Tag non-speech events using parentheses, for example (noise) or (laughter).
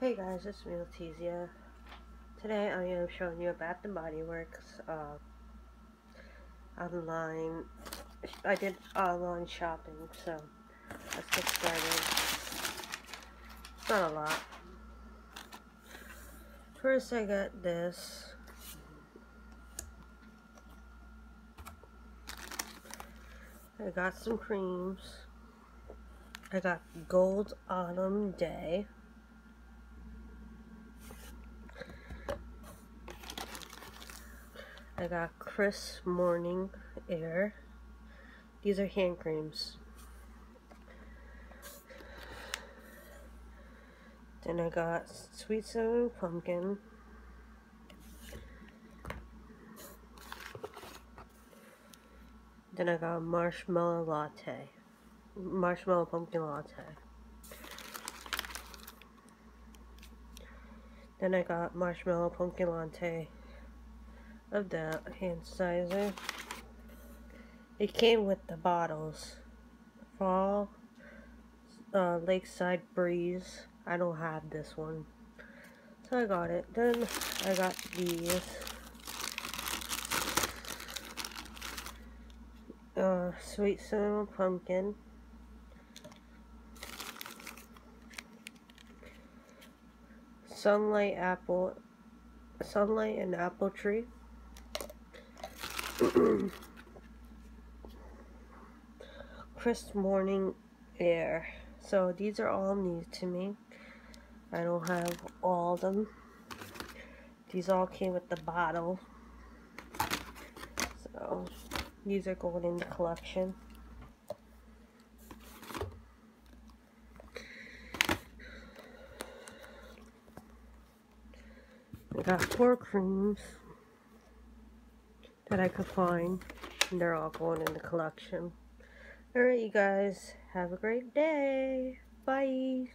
Hey guys, it's me Letizia. Today I am showing you about the Body Works uh, online. I did online shopping, so let's get started. It's not a lot. First I got this. I got some creams. I got Gold Autumn Day. I got Crisp Morning Air. These are hand creams. Then I got Sweet Cinnamon Pumpkin. Then I got Marshmallow Latte. Marshmallow Pumpkin Latte. Then I got Marshmallow Pumpkin Latte of the hand sanitizer. It came with the bottles. Fall, uh, Lakeside Breeze. I don't have this one. So I got it. Then I got these. Uh, sweet cinnamon pumpkin. Sunlight apple. Sunlight and apple tree. (clears throat) crisp morning air. So these are all new to me. I don't have all of them. These all came with the bottle. So these are going in the collection. I got four creams that I could find. And they're all going in the collection. Alright, you guys. Have a great day. Bye.